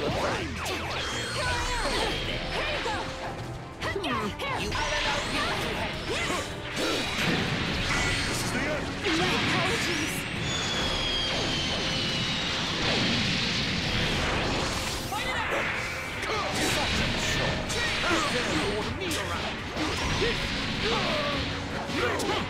Let's go!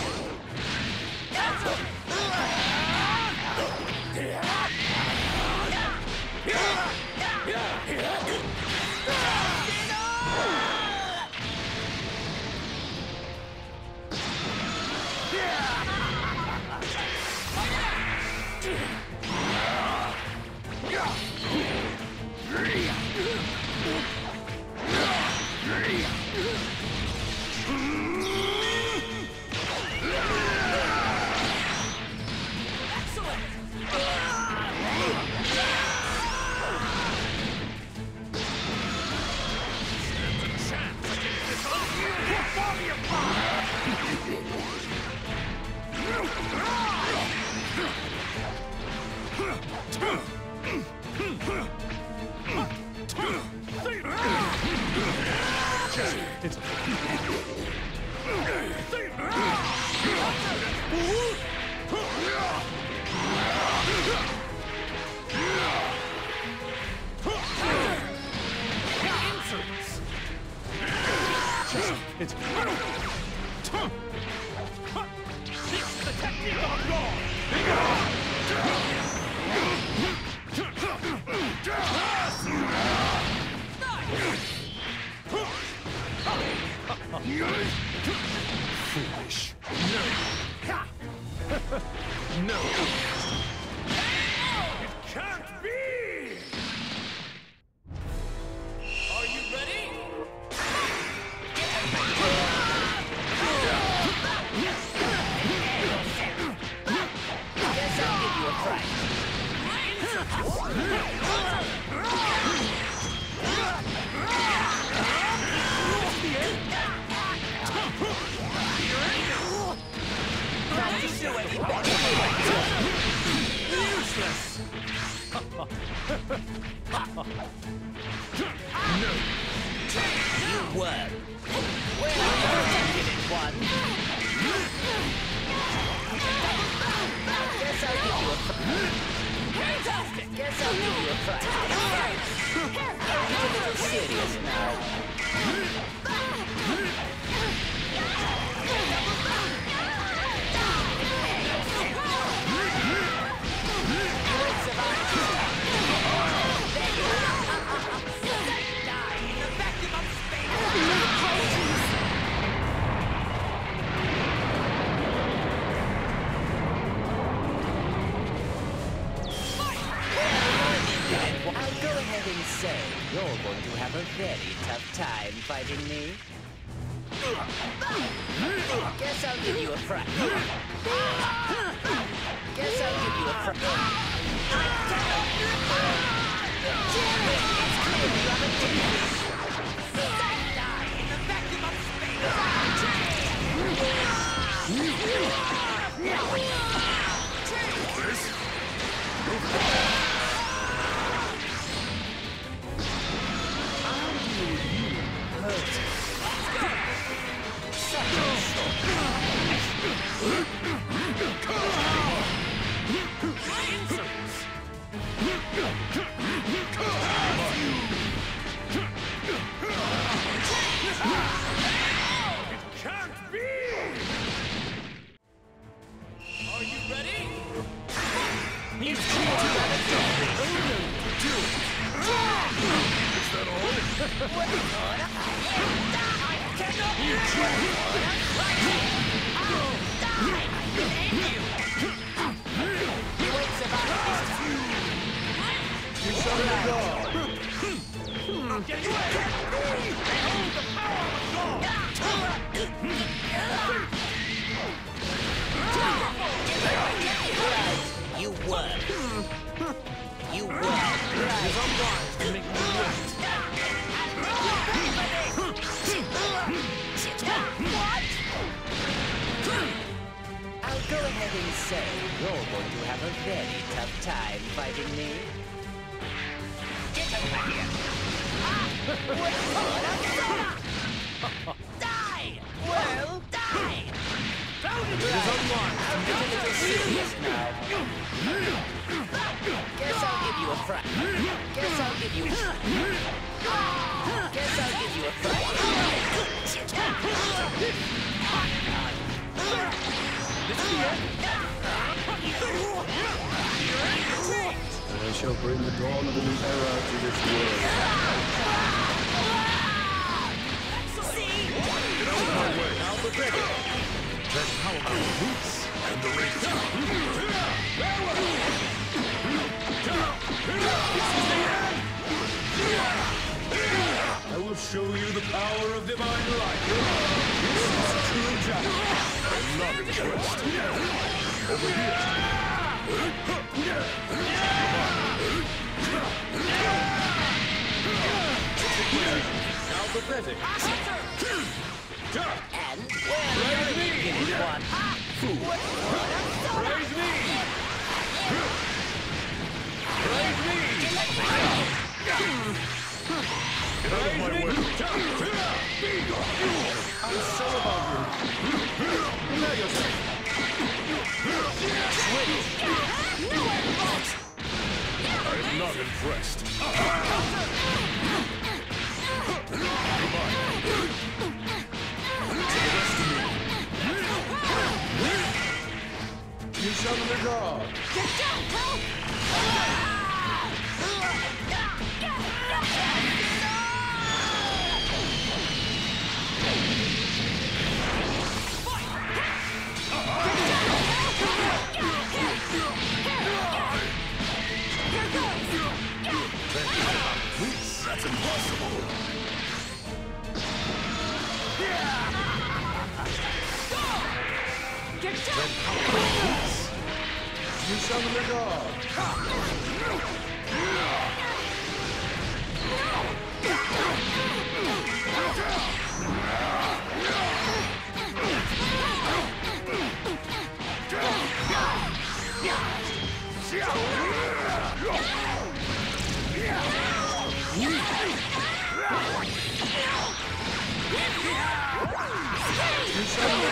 It's... It's the technique of Foolish. No. no. Ah! present. And raise me! One. Raise me! Raise me! I'm so about you. Now yourself. Switch. No I'm not impressed. You summon the god. Get! That's impossible. You summon. You summon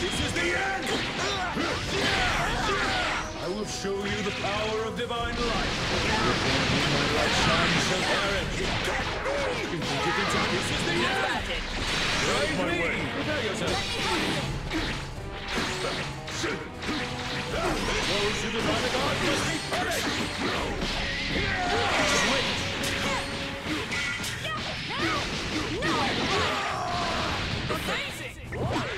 This is the end. I will show you the power of divine light. My light shines so you can take this is the end? Right my way. Prepare yourself. Those who defy the god must be punished. You'll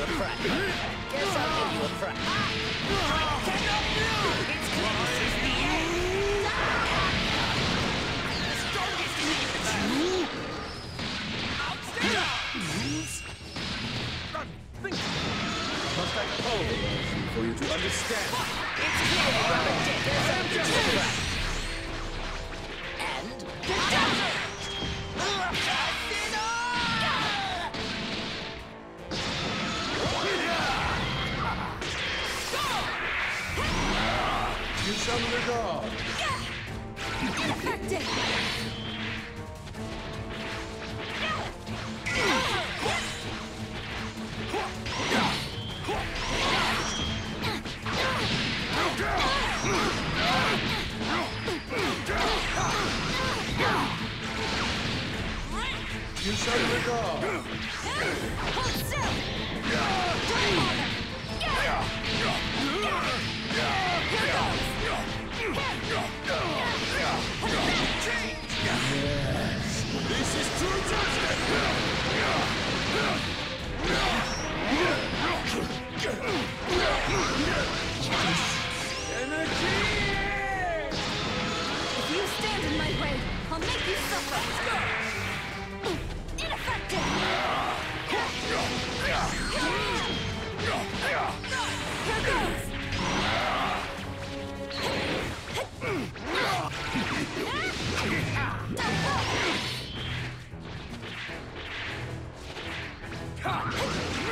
you a. Persona! Guess I'll give you a friend. Guess I'll give you a friend. Must I call the for you to understand? It's clear you have a. Guess I'll give you a friend. You summon the god. Hectic! You summon the god. Hold still! Don't this is true justice! Energy! If you stand in my way, I'll make you suffer! Oh!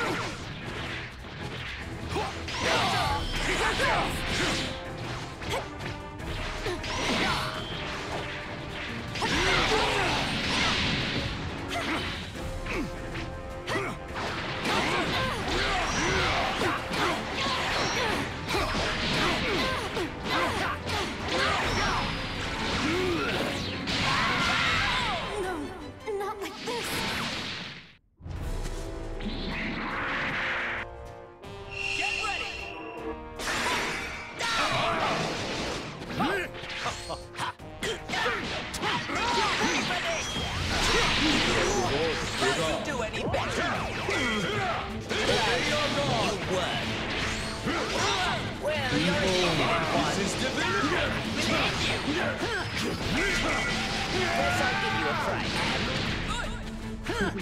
Praise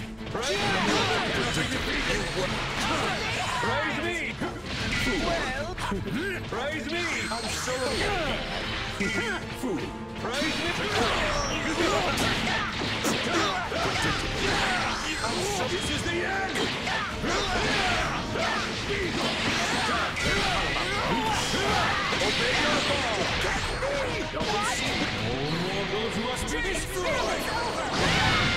me! Well, Praise me! I'm so Fool! Praise me! This is the end! Obey your call! All mortals must be destroyed!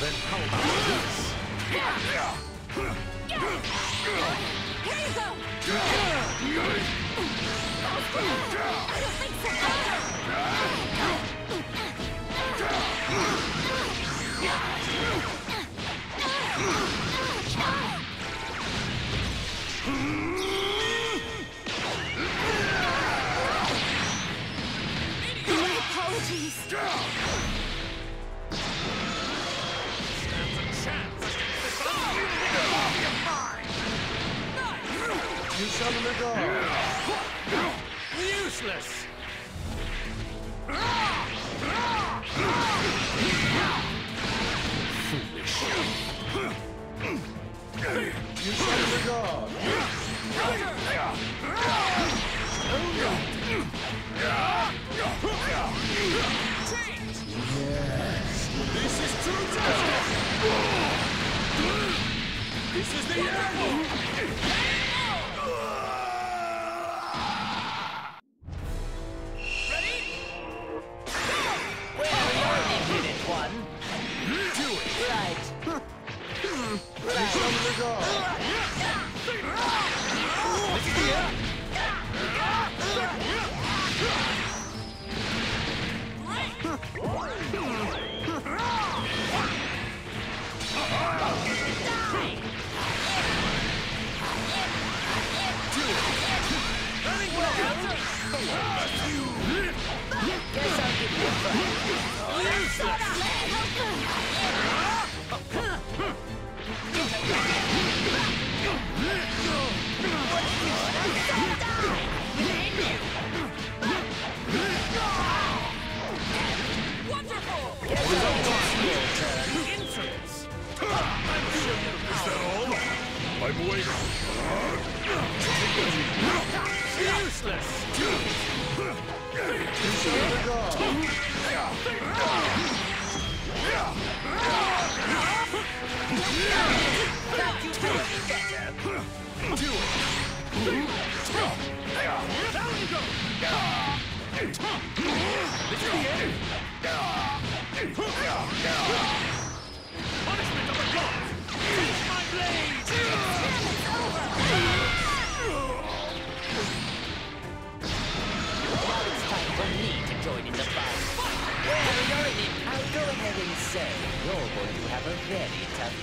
Then how about this? My You summon the god! Useless! Foolish. You summon the god! This is true justice! This is the end!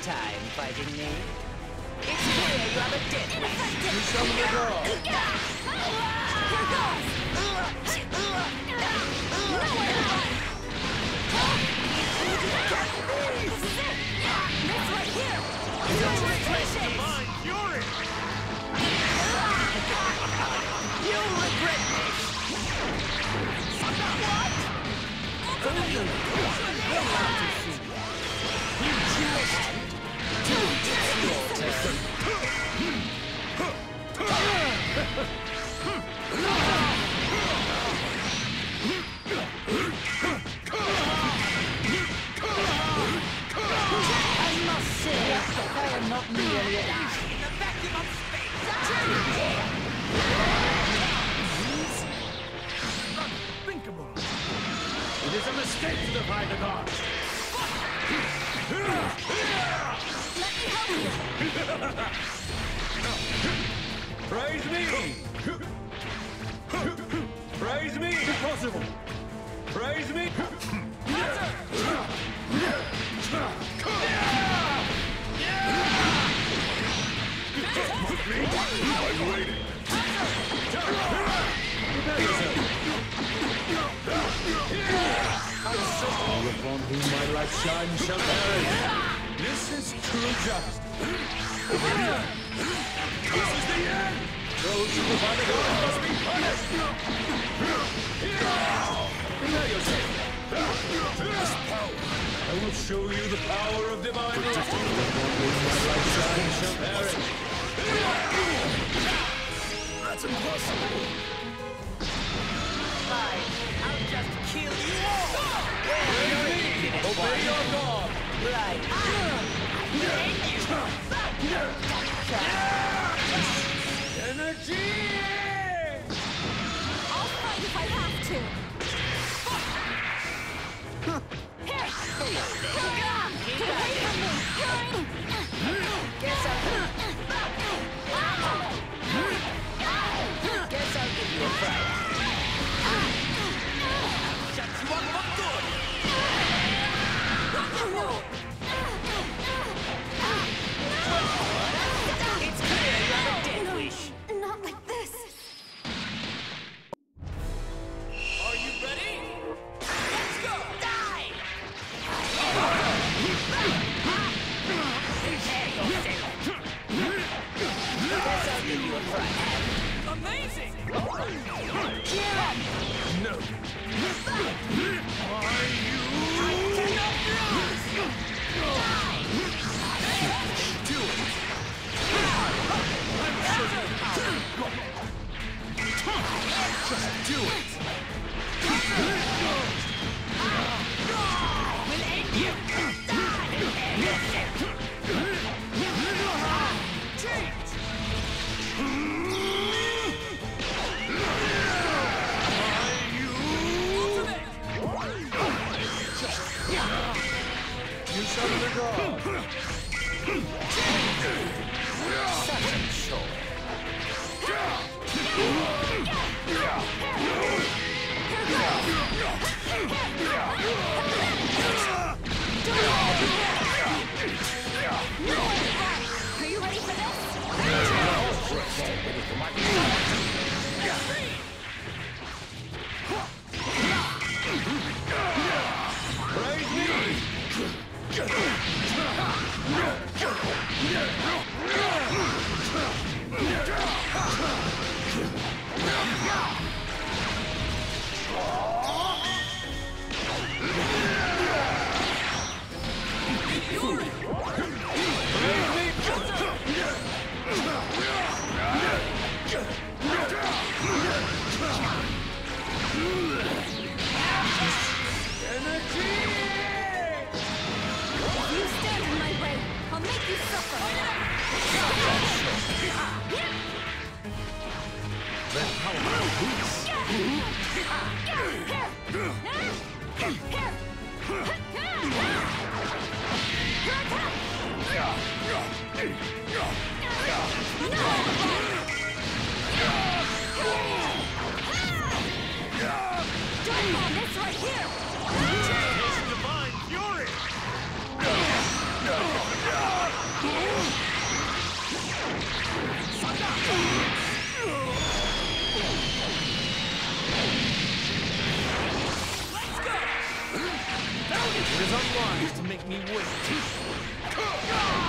Fighting me. It's clear you have a dead wish. You summon the god. Here goes! Nowhere to run! This is it! This right here! Rotation! Divine Fury! You'll regret this. I must say that I am not nearly It is a mistake to defy the gods! Let me help you! Praise me! Praise me! Impossible! Praise me! I'm waiting. Upon whom my light shines shall perish. This is true just. This is the end! Those who defy the gods must be punished! Prepare yourself! This power! I will show you the power of divine light. My light shines shall perish. That's impossible! Fine. I'll just kill you all. Well, you're an infinite Obey your god! Right. Energy! I'll fight if I have to! Here! Get away from me! Yes. It is unwise to make me wait.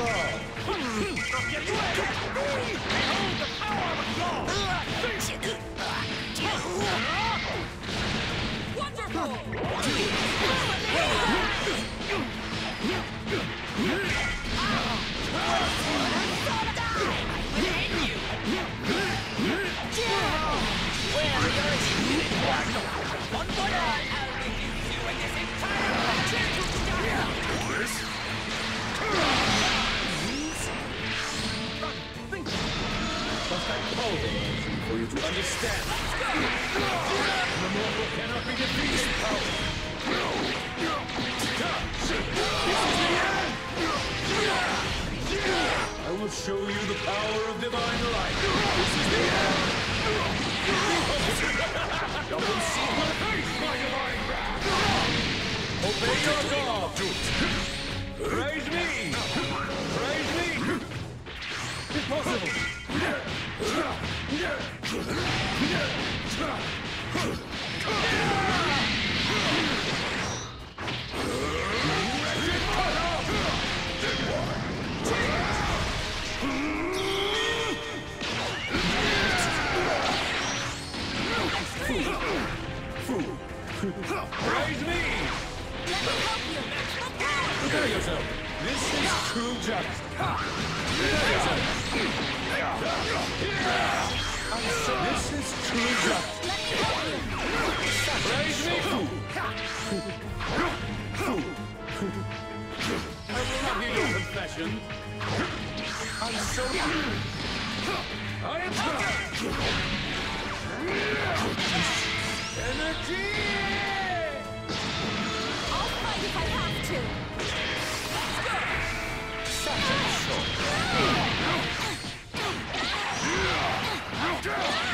One. On what I'll reduce you and this entire Must I call the motion for you to understand? The mortal cannot be defeated. I will show you the power of divine light. This is the end. Double see my face, my divine wrath. Obey your God. Praise me. Praise me. Impossible. Prepare yourself. This is true justice. This is true justice. Praise me. I will not hear your confession. I'm so I am Energy! Away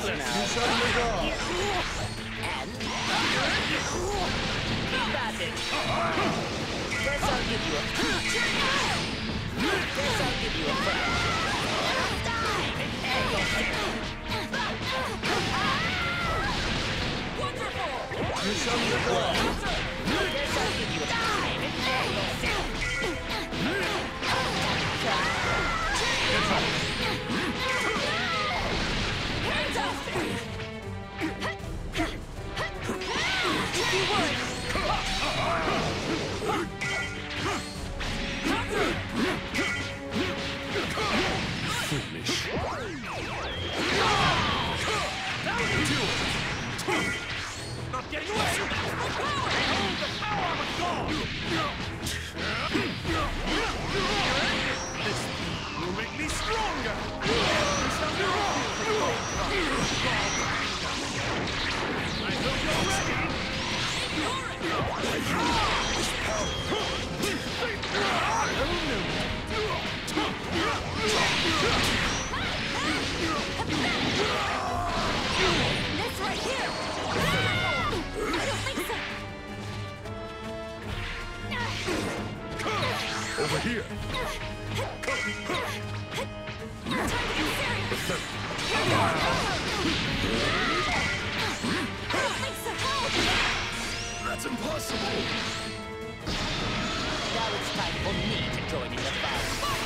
You now. the god. It. Guess I'll give you a. Guess I'll give you a friend. Wonderful. You the god. Guess I'll give you Getting away. Behold the power of God. This will make me stronger. I hope you're ready. This right here! Think here. That's impossible. Now it's time for me to join in the fun.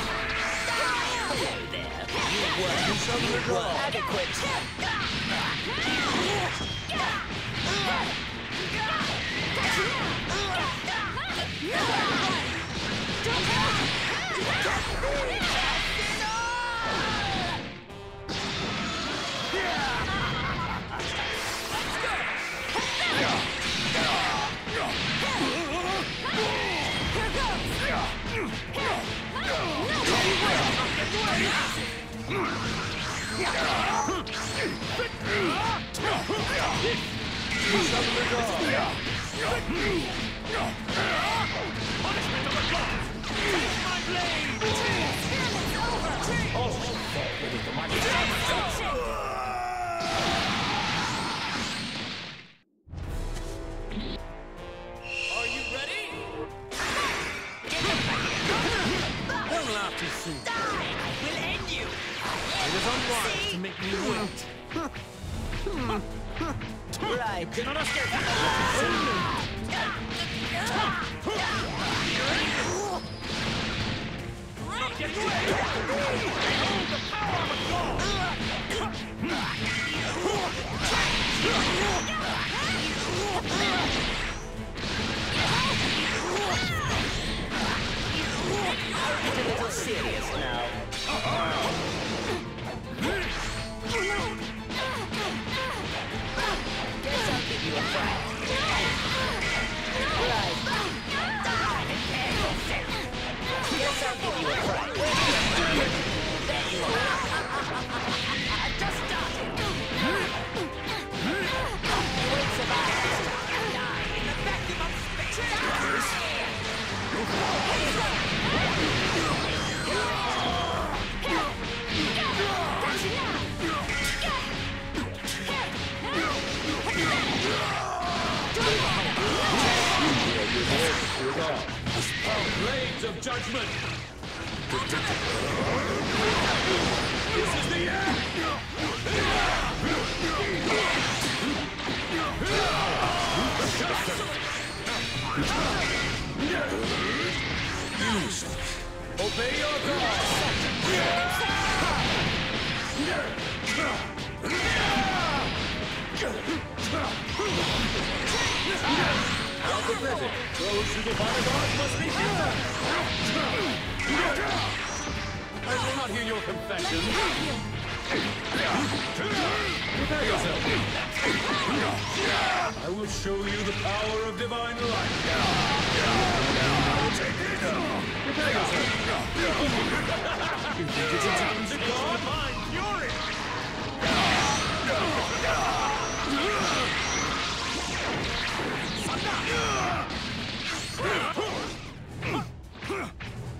Hello there. You were. You summon the god. Adequate. Are Punishment of the gods! Take my blade! Wait. Right. Cannot escape. Get a little serious now. Oh, blades of judgment. This is the end! Useless. Obey your God. Alphabetic. Those who defy God must be killed. I will not hear your confession. Prepare yourself. I will show you the power of divine light. Prepare yourself. You think it's a time to God? Divine fury!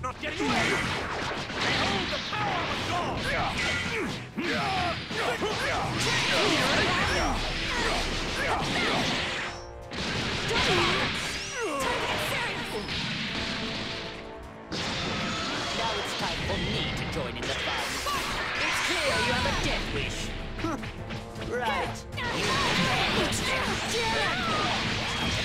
Not getting away! Behold the power of god! Now it's time for me to join in the fun. It's clear you have a death wish. right.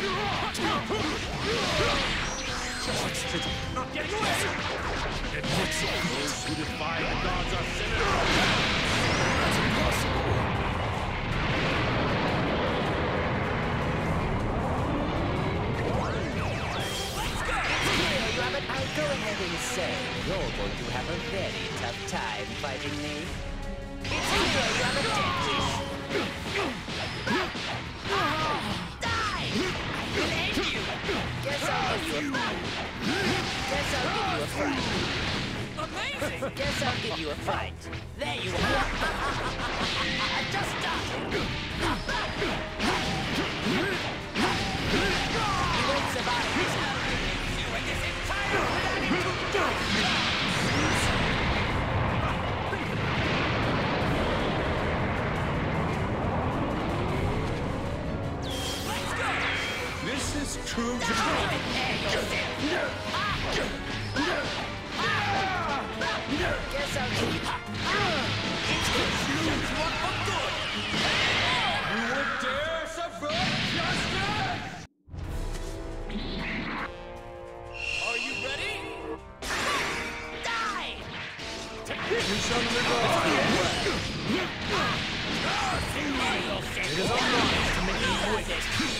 Not getting away! It. Those who defy the gods are sinners. You're a very tough time fighting me. It's clear you have a death wish. I will end you! Guess I'll give you a fright. Guess I'll give you a fright. Amazing! Guess I'll give you a fright. There you are. I just started. Is true. Guess I'll give It's justice? Are you ready? To make me wait.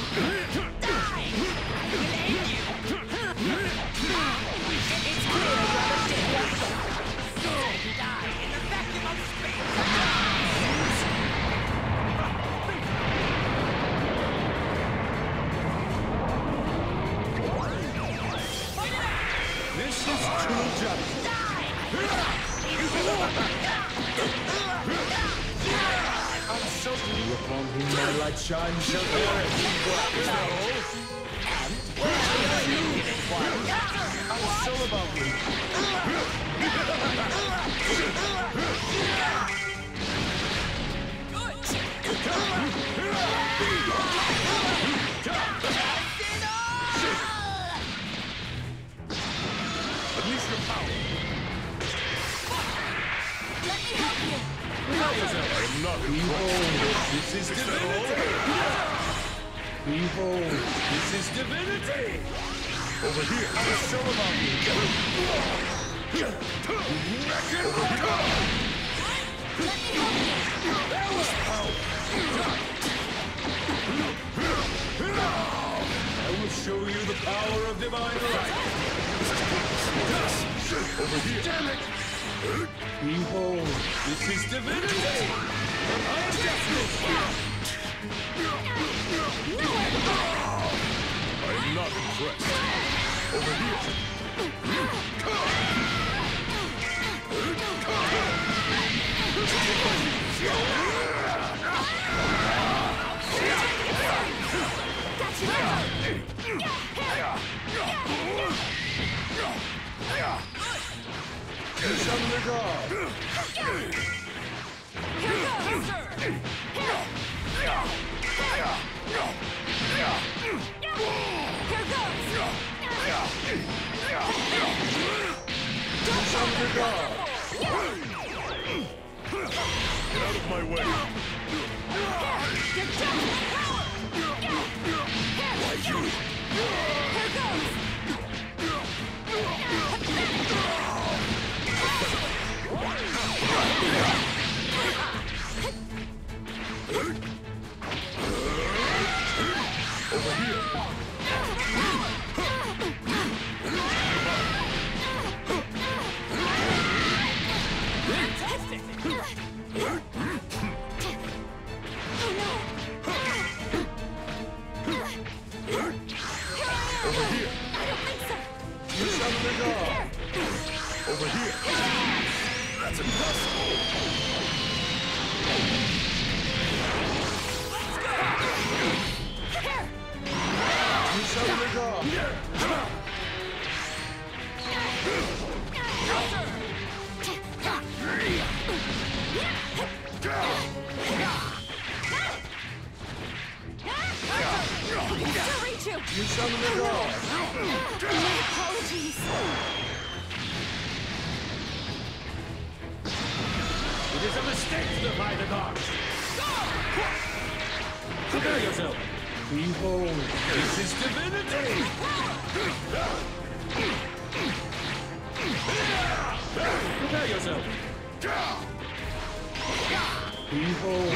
Is true justice. You upon whom my light shines shall perish. I'm so about you. Unleash Let me help you. I am not Behold, this is divinity. Behold, this is divinity. over here. I'm so about you. Let me help you. I will show you the power of divine light. Over here. Damn it! Behold, this is divinity. I am justice. I am not impressed. Over here. Get out of my way. Behold,